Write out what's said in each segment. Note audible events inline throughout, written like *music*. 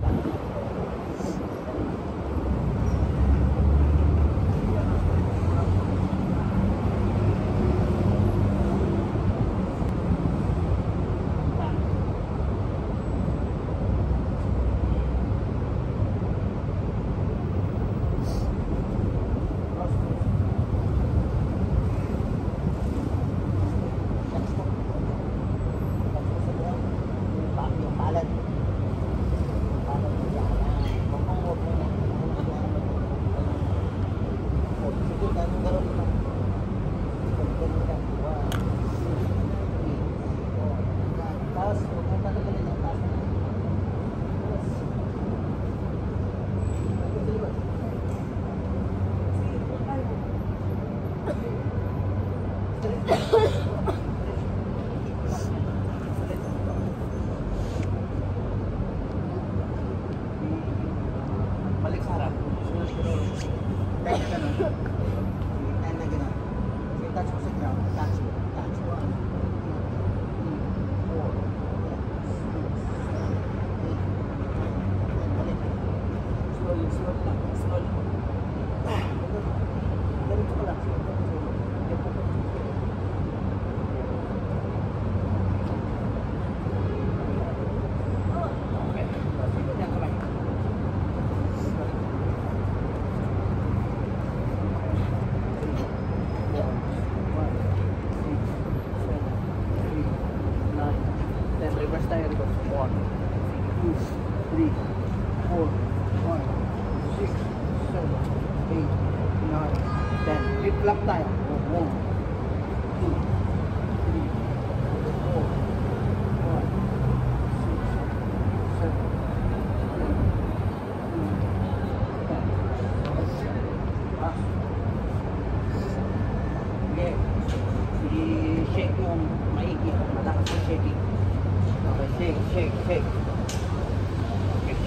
you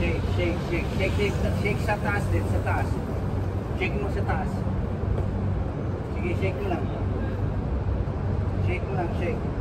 Shake, shake, shake, shake, shake, shake sa taas din, sa taas. Shake mo sa taas. Sige, shake mo lang. Shake mo lang, shake.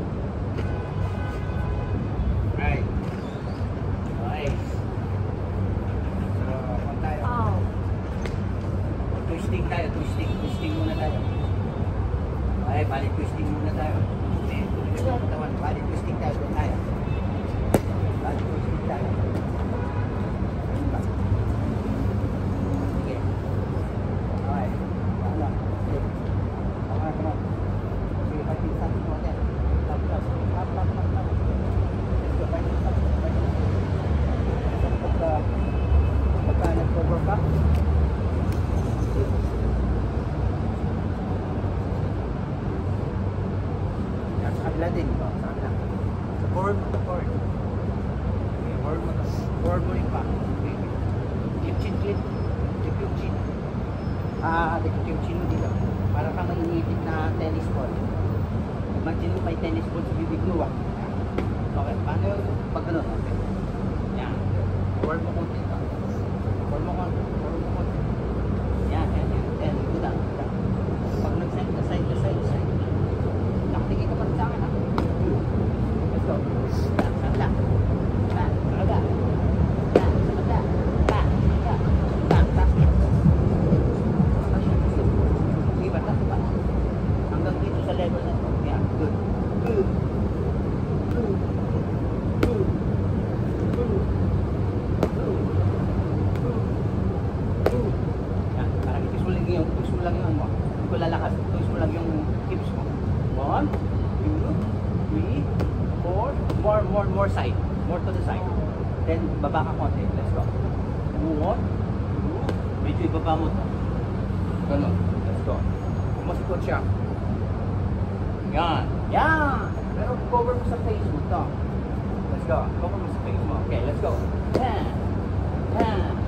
Imagine may tennis ball sa bibig. Ah. Okay, paano yung pag ganun? Okay. Yan. Work mo konti. Work mo konti. Okay, let's go. 10, 10,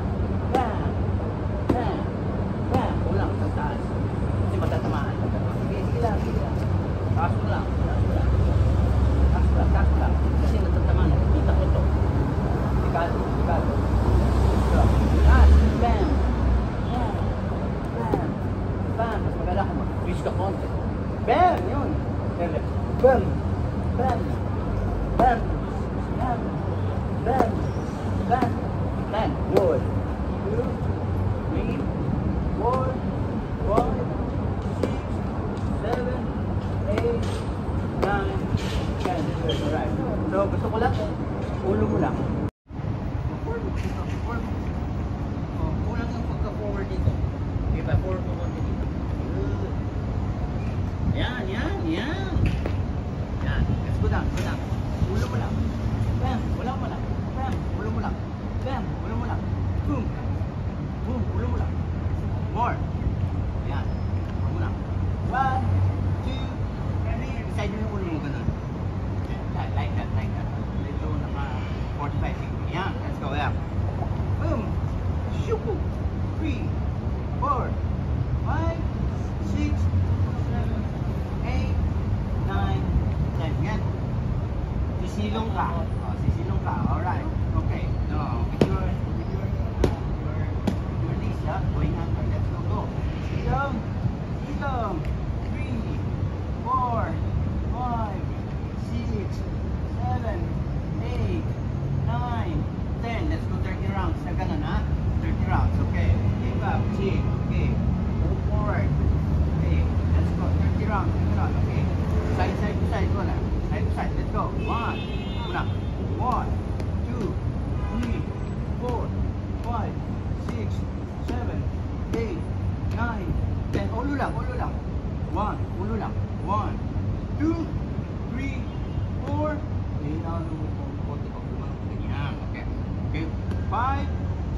Five.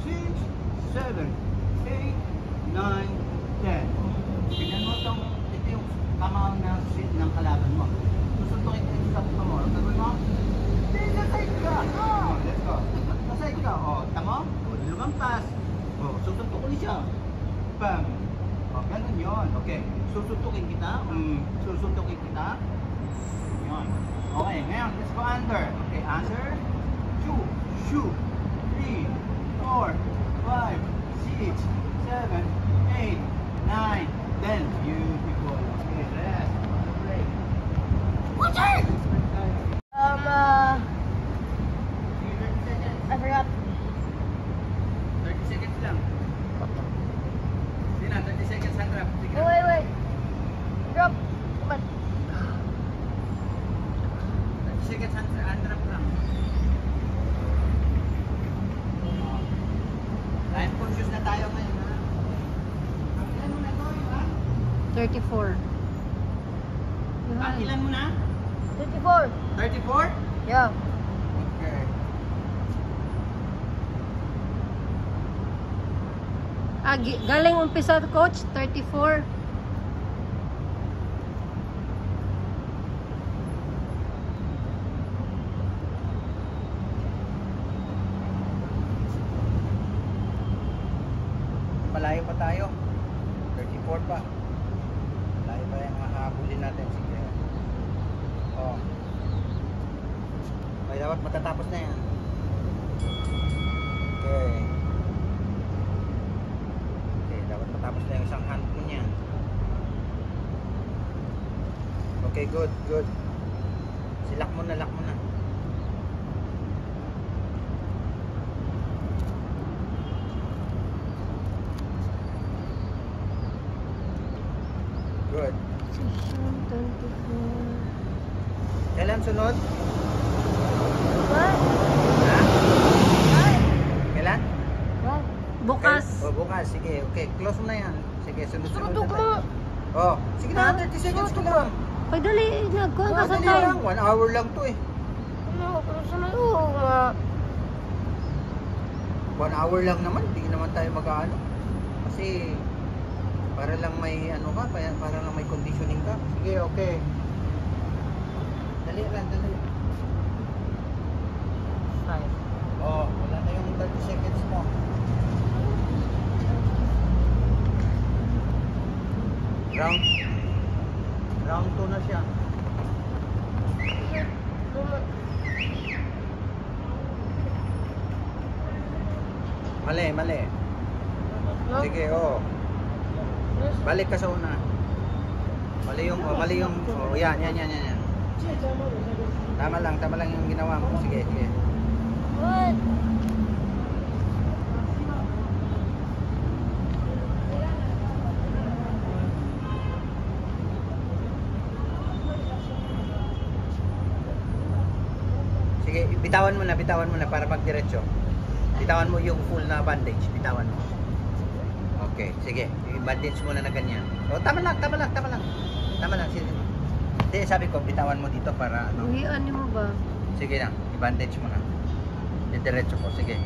Six. Seven. Eight. Nine. Ten. Tingnan mo itong, ito yung kamahang na sit ng kalaban mo. Susuntukin ka sa mukha mo. Ang gagawin mo? Stay sa side ka. Oh, let's go. Sa side ka. Oh, tama? O, lumampas. Oh, susuntok ulit siya. Bam. Oh, ganun yun. Okay. Susuntukin kita. Mm, susuntukin kita. Yun. Okay, ngayon, let's go under. Okay, under. Two, shoot. Three, four, five, six, seven, eight, nine, ten. Beautiful. Okay, rest. Break. Um, 34. Ang ilan mo na? 34. 34? Yeah. Okay. Ah, galing umpisa coach, 34. Malayo pa tayo. 34 pa. Malayo pa yung hahabulin natin. Sige. Oh. May dapat matatapos na yan. Okay. Okay, dapat matapos na yung isang hand mo niyan. Okay, good, good. Silak mo na, lock mo na. Good. Kailan sunod? What? Ha? What? Kailan? What? Bukas. Sige, okay. Close mo na yan. Sige, sunod-sunod na tayo. Oh, sige na, Ha? 30 seconds ka Surutok lang. Pagdali, nagkuhan ka sa time. lang, one hour lang to eh. Ano? May oo nga? One hour lang naman, hindi naman tayo mag-ano. Kasi, para lang may ano ka, para, para lang may conditioning ka. Sige, okay. Dali lang, dali. Oh, wala na yung 30 seconds mo. Round Round 2 na siya. Mali, mali. Sige, oh. Balik ka sa una. Mali yung, oh, mali yung, oh, yan, yan, yan, yan, yan. Tama lang, tama lang yung ginawa mo. Sige, sige. What? Sige, bitawan mo na, bitawan mo na para pag diretso. Bitawan mo yung full na bandage, bitawan mo. Okay, sige. I-bandage mo na na ganyan. Oh, tama lang, tama lang, tama lang. Tama lang, sige. Hindi, sabi ko, bitawan mo dito para ano. Uwian mo ba? Sige na, i-bandage mo na. Diretso ko, sige.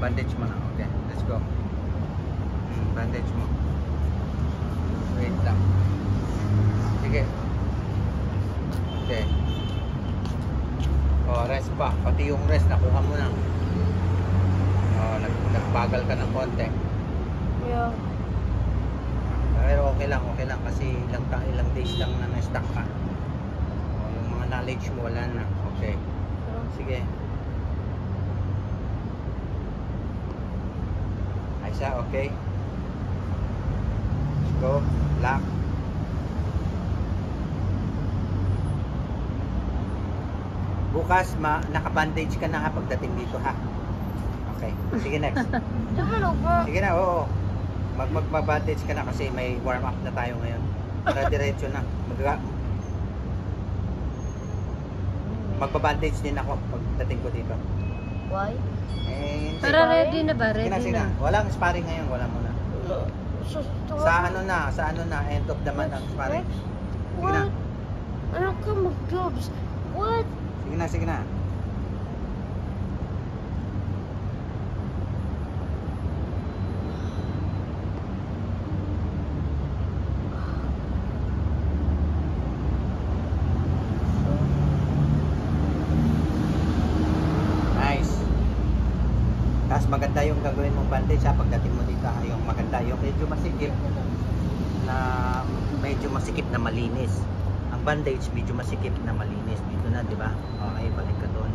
bandage mo na. Okay, let's go. Hmm, bandage mo. Wait lang. Sige. Okay. Oh, rest pa. Pati yung rest, nakuha mo na. Oh, nag nagbagal ka ng konti. Yeah. Pero okay lang, okay lang kasi ilang ilang days lang na na-stuck ka. Oh, yung mga knowledge mo wala na. Okay. Sige. Aisha, okay? Let's go. Lock. Bukas, ma naka-bandage ka na ha pagdating dito ha. Okay. Sige next. *laughs* Ba? Sige na, oo. Mag magbabandage ka na kasi may warm up na tayo ngayon. Para *laughs* diretso na. Mag magbabandage din ako pagdating ko dito. Why? Eh, Para ready na ba? sige na, Ready sige na. na. Walang sparring ngayon, wala muna. Sa ano na, sa ano na, end of the month ang sparring. Sige na. Ano ka mag-gloves? What? Sige na, sige na. Maganda yung gagawin mong bandage ha, pagdating mo dito ha, yung maganda, yung medyo masikip na medyo masikip na malinis. Ang bandage medyo masikip na malinis. Dito na, di ba? Okay, balik ka doon.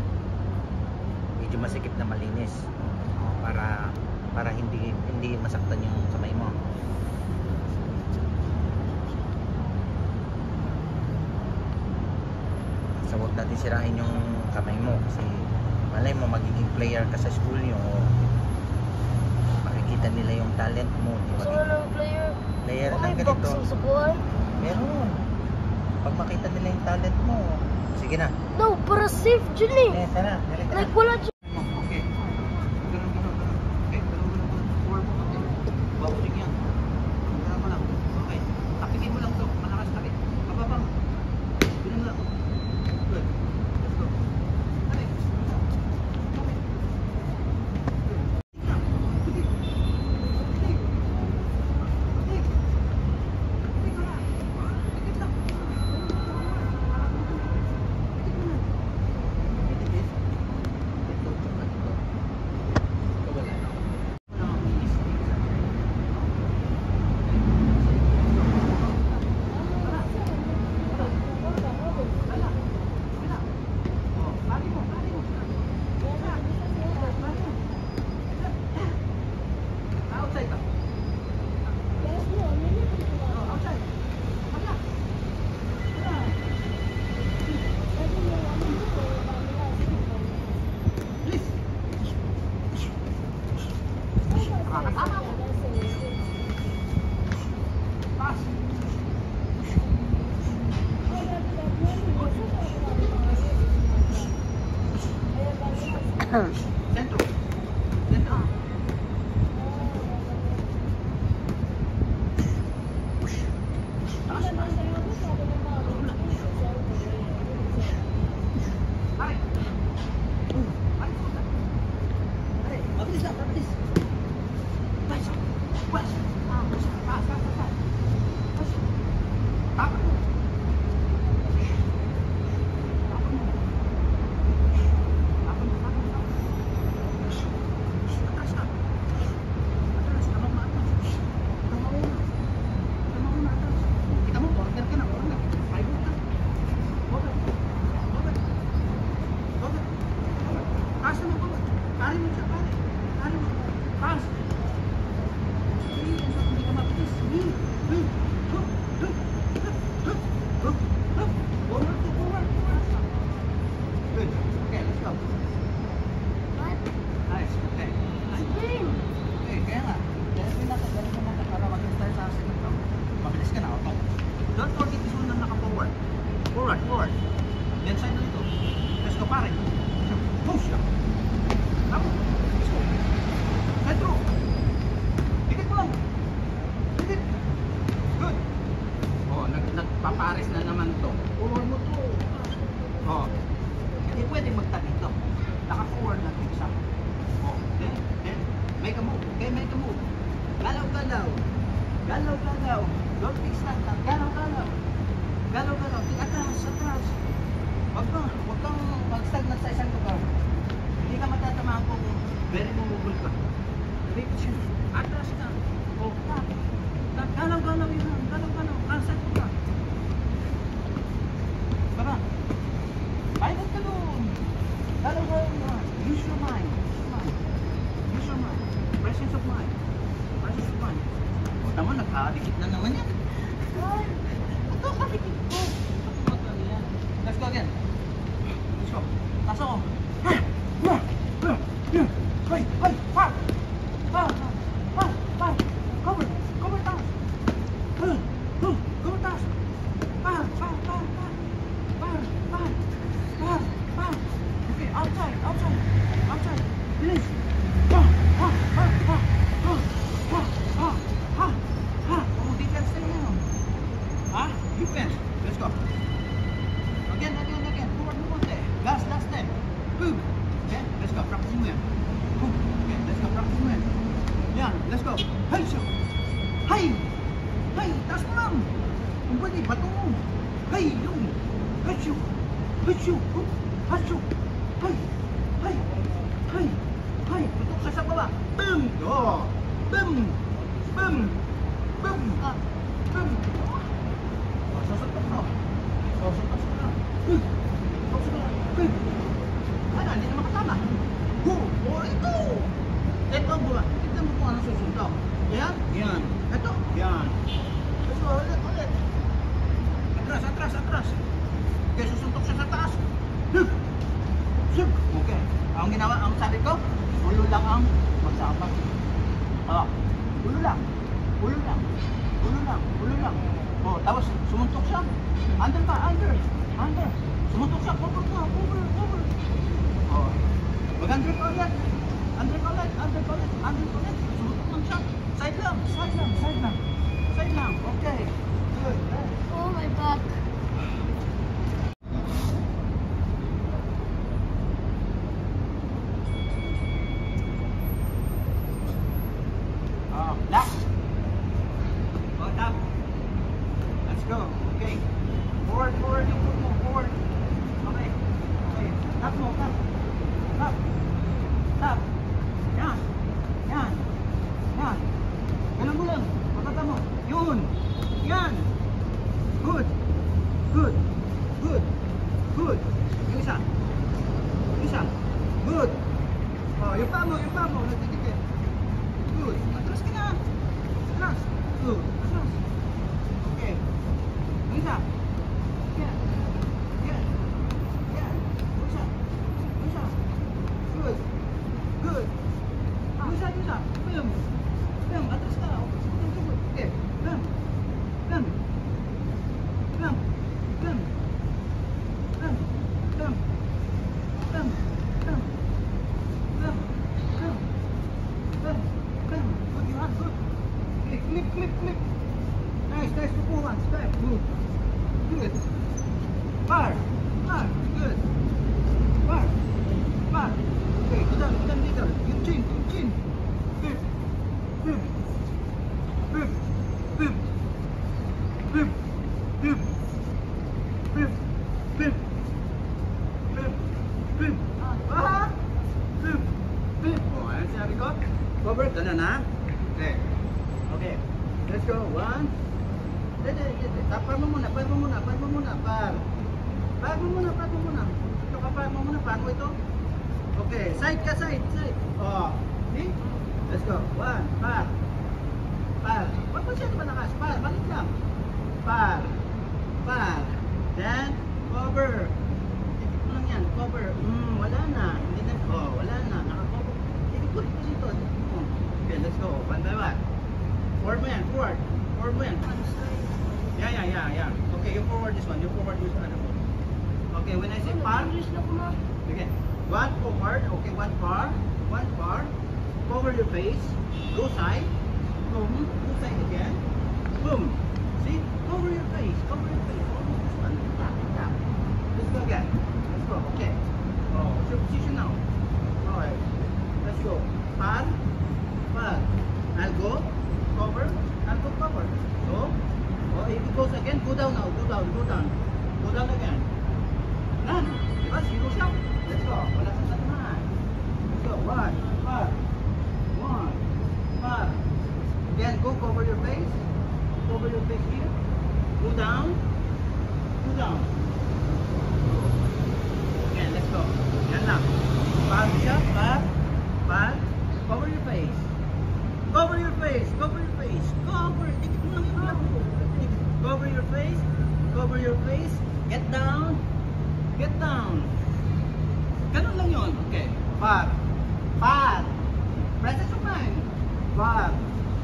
Medyo masikip na malinis. O, para para hindi hindi masaktan yung kamay mo. So, huwag natin sirain yung kamay mo kasi malay mo magiging player ka sa school nyo o makikita nila yung talent mo. Di ng player? Player ng May ganito. Meron. Pag makita nila yung talent mo, sige na. No, para safe dyan eh. Eh, sana. Like, wala 嗯。benim oğlum. Bekçim. Arkadaşlar. Yan, let's go. Hey, shoot. Hey. Hey, taas mo lang. Kung pwede, bato mo. Hey, yun. Hey, shoot. Hey, shoot. Hey, shoot. Hey. Hey. Hey. Hey. Tutok ka sa baba. Boom. Oh. Boom. Boom. Boom. Ah. Boom. Sasaktan ka. Sasaktan ka. Hey. Sasaktan ka. Hey. click, click, click. Nice, nice performance. Back, good. Good. Bar, bar, good. Bar, bar. Okay, good on, good on, good on. Good chin, good chin. Yeah, yeah. Okay, you forward this one. You forward this one. Okay, when I say par, okay. one forward, okay, one par, one par, cover your face, go side, boom, go side again, boom. See, cover your face, cover your face, Cover this one. Let's go again, let's go, okay. Oh, what's your position now? Alright, let's go. Par, par, I'll go, cover, I'll go cover, go, down, now. go down. Go down Go down again. None. Diba? Zero siya. Let's go. Wala sa sa naman. Let's go. One, par. One, par. Then go cover your face. Cover your face here. Go down. Go down. Again, let's go. Yan lang. Par siya. Par. Par. Cover your face. Cover your face. Cover your face. Cover. Dikit mo lang yung. Cover your face. Cover your face. Get down. Get down. Ganun lang yun. Okay. Par. Par. Press it to mine. Par.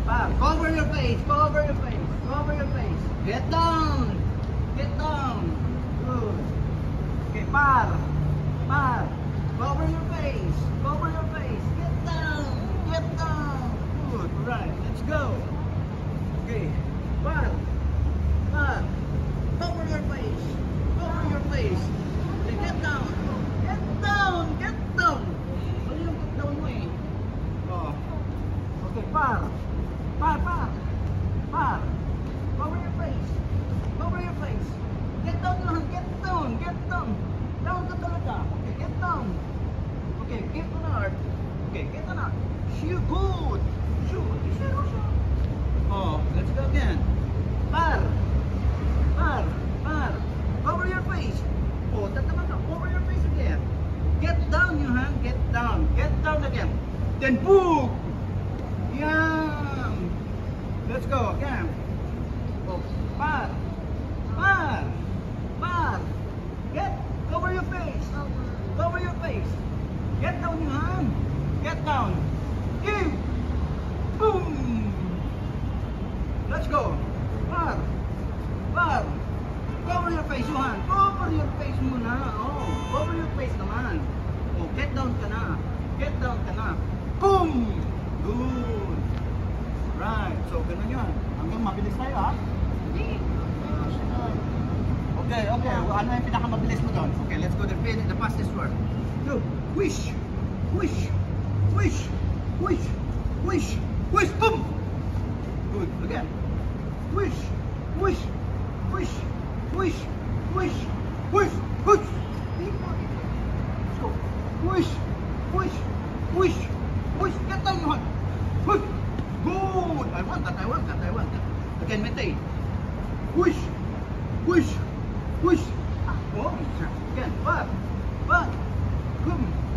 Par. Cover your face. Cover your face. Cover your face. Get down. Get down. Good. Okay. Par. Par. Cover your face. Cover your face. Get down. Get down. Good. Right. Let's go. Okay. Par. Par. Cover your face. Cover your face. Okay, get down. Get down. Get down. Ano yung get down mo eh? Oh. Okay, par. Par, par. Par. Cover your face. Cover your face. Get down lang. Get down. Get down. Down ka talaga. Okay, get down. Okay, get on earth. Okay, get on earth. Shoot. Good. Shoot. Zero siya. Oh, let's go again. Par. Par. Par. Cover your face. Oh, tataman ka. Cover your face again. Get down, you hand. Get down. Get down again. Then boom. Yan. Let's go again. come.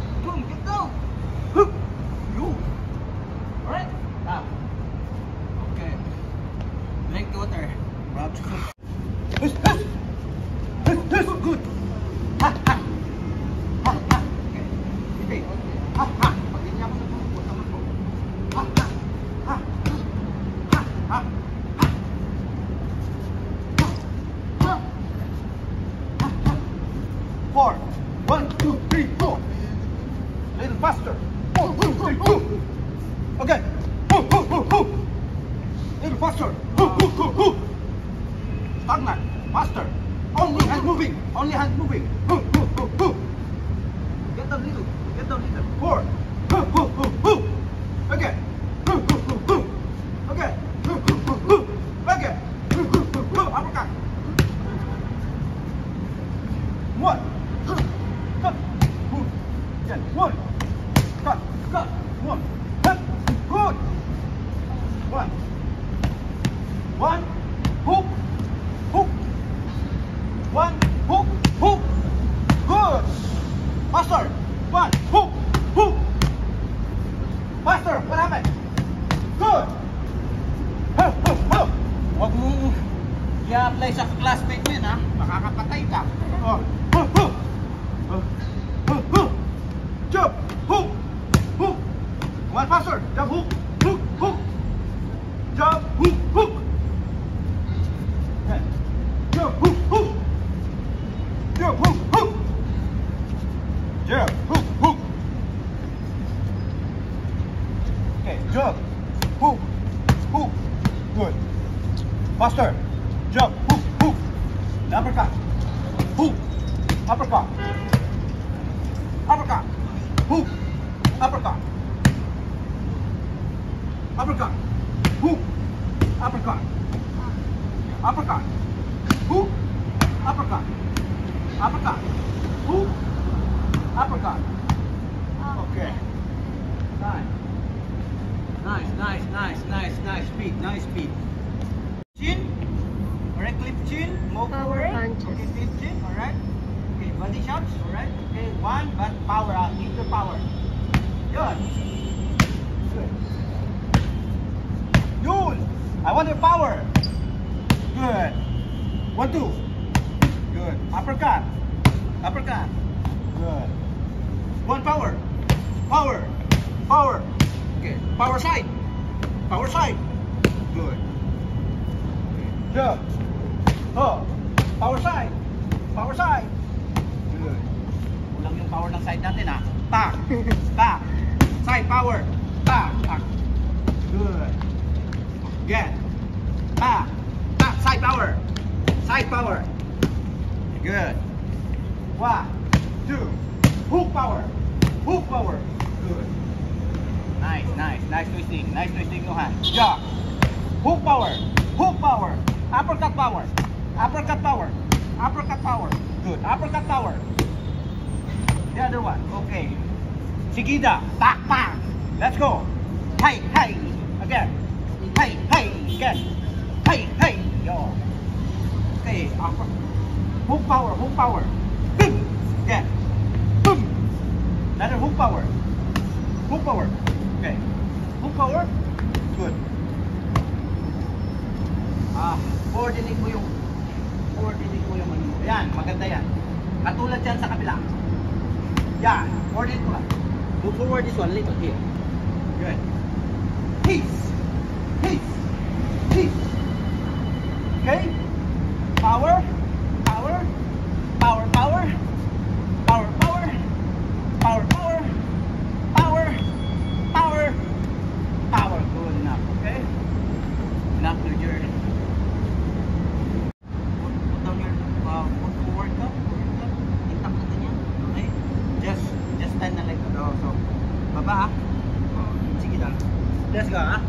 One. Hook. Hook. One. Hook. Hook. Good. Faster. One. Hook. Hook. Faster. What happened? Good. Ho, ho, ho. Huwag mong i-apply sa classmate mo yun, ha? Makakapatay ka. Oh. Ho, ho. Ho, ho, ho. Jump. Hook. Hook. One faster. Jump. Hook. Hook. Hook. Jump. Hook. Hook. Okay. Jump. Hook. Hook. Jump. Hook. Hook. Jump. Hook. Hook. Okay. Jump. Hook. Hook. Good. Faster. Jump. Hook. Hook. Uppercut. Hook. Uppercut. Uppercut. Hook. Uppercut. Uppercut. Hook. Uppercut. Uppercut. Hook. Uppercut. Uppercut. Hook. Uppercut. Okay. Nice. Nice, nice, nice, nice, nice speed, nice speed. Chin. Alright, clip chin. Move Power forward. punches. Okay, clip chin. Alright. Okay, body shots. Alright. Okay, one, but power out. Keep your power. Good. Good. Yun. I want your power. Good. One, two. Good. Uppercut. Uppercut. Good. One power. Power. Power. Okay. Power side. Power side. Good. Okay. Jump. Oh. Power side. Power side. Good. Kulang yung power ng side natin ah. Tak. Tak. *laughs* Side power. Tak. Tak. Good. Get. Tak. Tak. Side power. Side power. Good. One, two. Hook power. Hook power. Good. Nice, nice, nice twisting. Nice twisting no hand. Yeah. Hook power. Hook power. Uppercut power. Uppercut power. Uppercut power. Good. Uppercut power. The other one. Okay. Sigida. Tak, tak. Let's go. Hey, hey. Again. Hey, hey. Again. Hey, hey. Yo. Okay. Upper. Hook power. Hook power. Again. Another hook power. Hook power. Okay. Hook power. Good. Ah, coordinate mo yung coordinate mo yung ano mo. Maganda yan. Katulad yan sa kabila. Yan, coordinate mo lang. Move forward this one little here. Good. Peace. Peace. Peace. Okay? Let's go ah.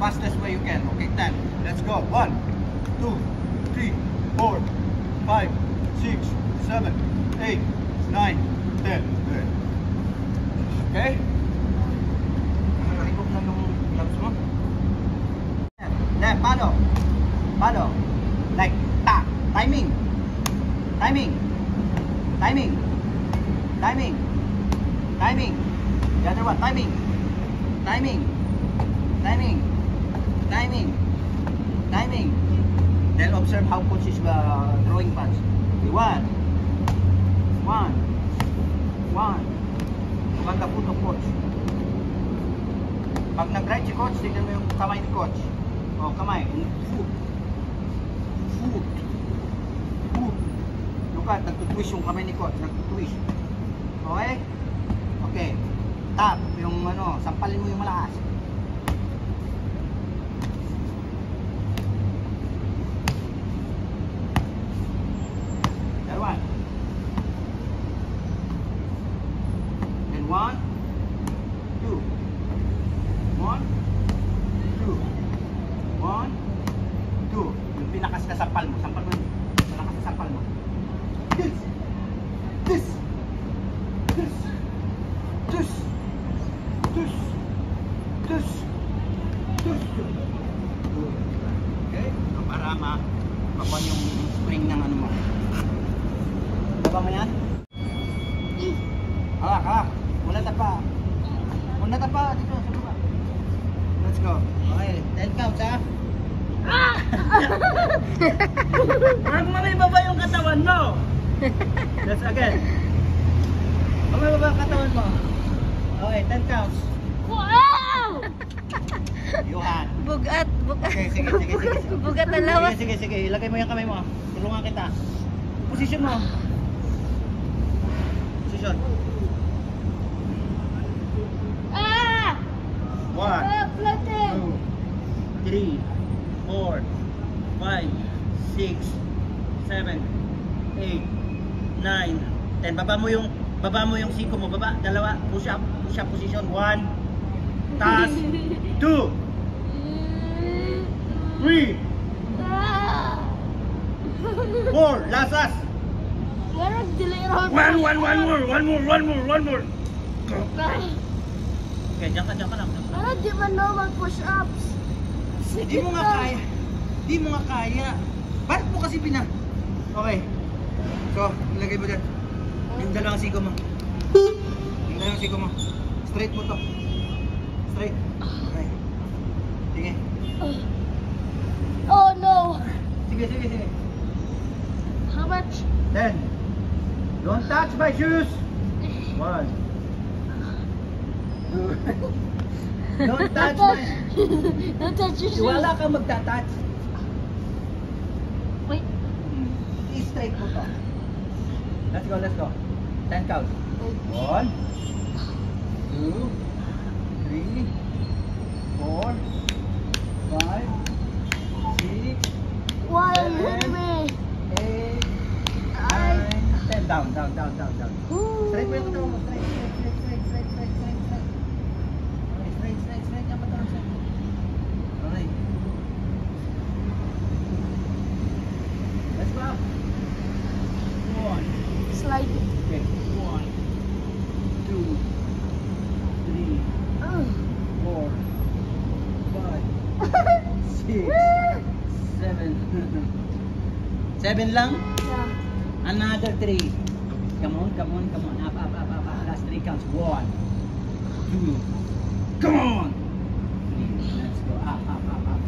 Fastest way you can. Okay, 10. Let's go. 1, 2, 3, 4, 5, 6, 7, 8, 9, 10. Okay? Left, palo. Palo. Like, ta. Timing. Timing. Timing. Timing. Timing. The other one. Timing. Timing. Timing. Timing. Timing. Then observe how coach is uh, drawing punch. One. One. One. Maganda po to coach. Pag nag-right si coach, tignan mo yung kamay ni coach. O, kamay. Foot. Foot. Foot. Look at, nagtutwist yung kamay ni coach. Nagtutwist. Okay? Okay. Tap. Yung ano, sampalin mo yung malakas. That one. And one, two. One, two. One, two. Yung pinakas na sampal mo. Sampal mo yun. Malakas na sampal mo. This. This. This. This. This. This. This. Okay? Para ma makuha yung spring ng ano mo. Diba mo yan? Halak, halak. Muna tapa. Muna tapa. Dito, sa baba. Let's go. Okay, 10 counts ha. Huwag mo may baba yung katawan mo. Let's again. Huwag may baba yung katawan mo. Okay, 10 counts. Wow! Yuhan. Bugat, bugat. Okay, sige, sige, sige. sige. Bugat na lawas. Sige, sige, sige. Ilagay mo yung kamay mo. Tulungan kita. Position mo. Position. Ah! One. Ah, two, three, four, five, six, seven, eight, nine, ten. Baba mo yung baba mo yung siko mo. Baba, dalawa. Push up, push up position. One. Taas. *laughs* Two, three, Ah! four. Lasas! One, one, one more, one more, one more, one more. Ay, Okay, diyan ka, diyan ka lang. Ano di man no mag-push ups? Hindi mo nga kaya. Hindi mo nga kaya. Bakit mo kasi pina... Okay. So, ilagay mo dyan. Yung dalawang siko mo. Yung dalawang siko mo. Straight mo to. Straight. Okay. Sige. Oh no. Sige, sige, sige. How much? Then, don't touch my shoes. One. Two. don't touch my... Don't touch your shoes. Wala kang magta-touch. Wait. I-straight mo to. Let's go, let's go. Ten count. One, two, three, four, five, six, Why Seven. Down, down, down, down, down. Ooh. Straight mo yung katawan mo. Straight, straight, straight, straight, straight, straight, straight, straight. Straight, straight, straight yung katawan mo. Okay. Let's go. One. Slide. Okay. One. Two. Three. Oh. Four. Five. Six. Seven. Seven lang? Yeah. Another three. Come on, come on, come on. Up, up, up, up, up. Last three counts. One, two. Come on. Three. Let's go. Up, up, up, up.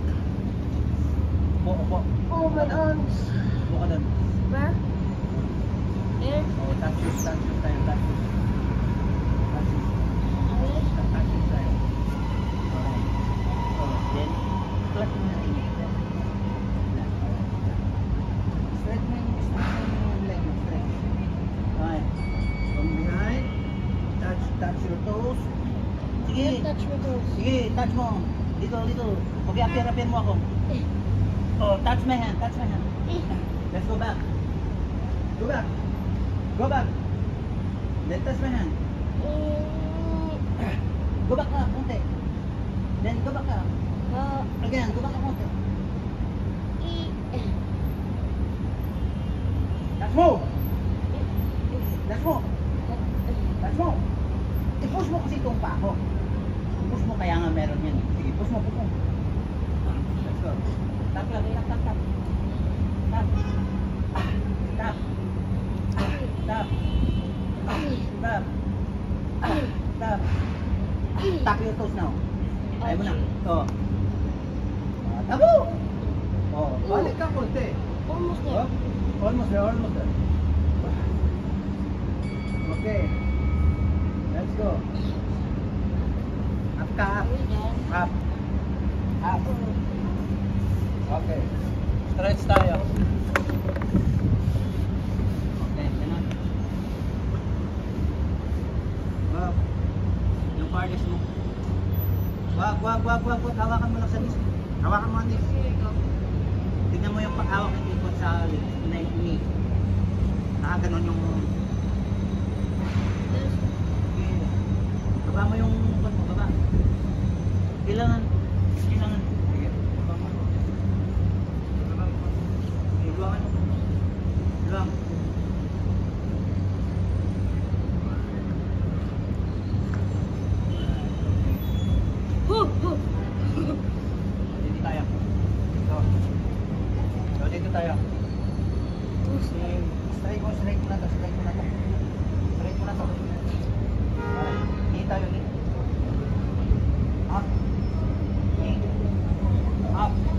Upo, upo. Oh my arms. Ka doon. Where? There. Oh, touch shoes, touch shoes tayo, touch shoes. Touch shoes. Touch shoes tayo. Alright. Oh, then, flat mo na rin. Flat. Straight mo yung, straight mo yung leg mo, straight. Okay. From behind, touch, touch your toes. Sige, Touch my toes. sige, touch mo. Dito, dito. Okay, appear, appear mo ako. Eh. Oh, touch my hand, touch my hand. Tap your toes now. Ayaw mo na. Oh. Ah, Tabo! Oh, balik ka konti. Almost Oh, there. almost there, almost there. Okay. Let's go. Up ka, up. Up. Up. Okay. Stretch tayo. Okay, ganun. Up. Yung parties mo. Wag, wag, wag, wag, wag. Hawakan mo lang sa knees. Hawakan mo ang knees. Tignan mo yung paghawak ng ikot sa leg knee. Nakaganon yung... Okay. Baba mo yung baba. Kailangan. Straight mo, straight mo na to, straight mo na to. Straight na to. Para, hindi tayo ulit. Up. Up.